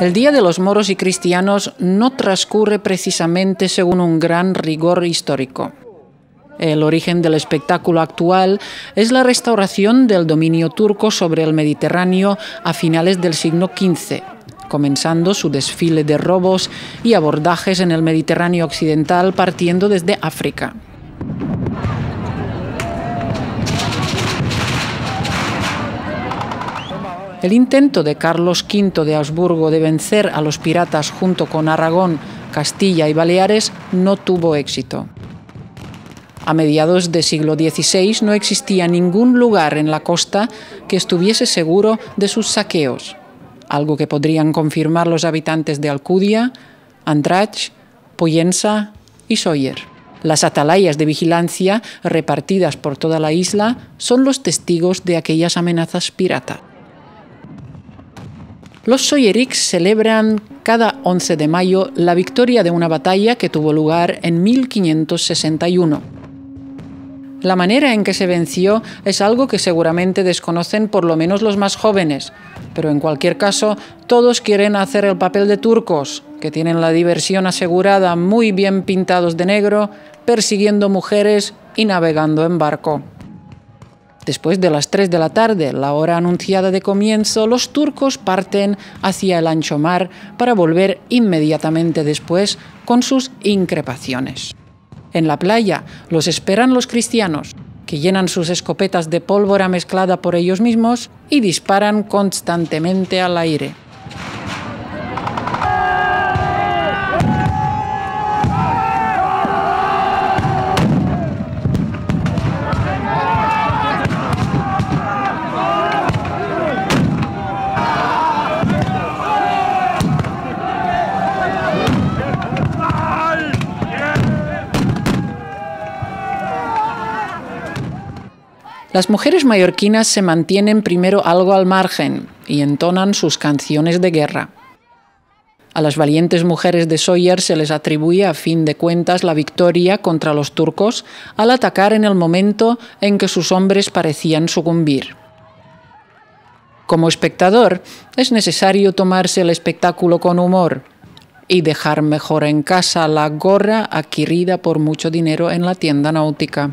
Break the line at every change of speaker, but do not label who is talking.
El Día de los Moros y Cristianos no transcurre precisamente según un gran rigor histórico. El origen del espectáculo actual es la restauración del dominio turco sobre el Mediterráneo a finales del siglo XV, comenzando su desfile de robos y abordajes en el Mediterráneo occidental partiendo desde África. El intento de Carlos V de Habsburgo de vencer a los piratas junto con Aragón, Castilla y Baleares no tuvo éxito. A mediados del siglo XVI no existía ningún lugar en la costa que estuviese seguro de sus saqueos, algo que podrían confirmar los habitantes de Alcudia, Andrach, Poyensa y Sawyer. Las atalayas de vigilancia repartidas por toda la isla son los testigos de aquellas amenazas pirata. Los Sawyerics celebran cada 11 de mayo la victoria de una batalla que tuvo lugar en 1561 la manera en que se venció es algo que seguramente desconocen por lo menos los más jóvenes, pero en cualquier caso todos quieren hacer el papel de turcos, que tienen la diversión asegurada muy bien pintados de negro, persiguiendo mujeres y navegando en barco. Después de las 3 de la tarde, la hora anunciada de comienzo, los turcos parten hacia el ancho mar para volver inmediatamente después con sus increpaciones. En la playa los esperan los cristianos, que llenan sus escopetas de pólvora mezclada por ellos mismos y disparan constantemente al aire. Las mujeres mallorquinas se mantienen primero algo al margen y entonan sus canciones de guerra. A las valientes mujeres de Sawyer se les atribuye a fin de cuentas la victoria contra los turcos al atacar en el momento en que sus hombres parecían sucumbir. Como espectador, es necesario tomarse el espectáculo con humor y dejar mejor en casa la gorra adquirida por mucho dinero en la tienda náutica.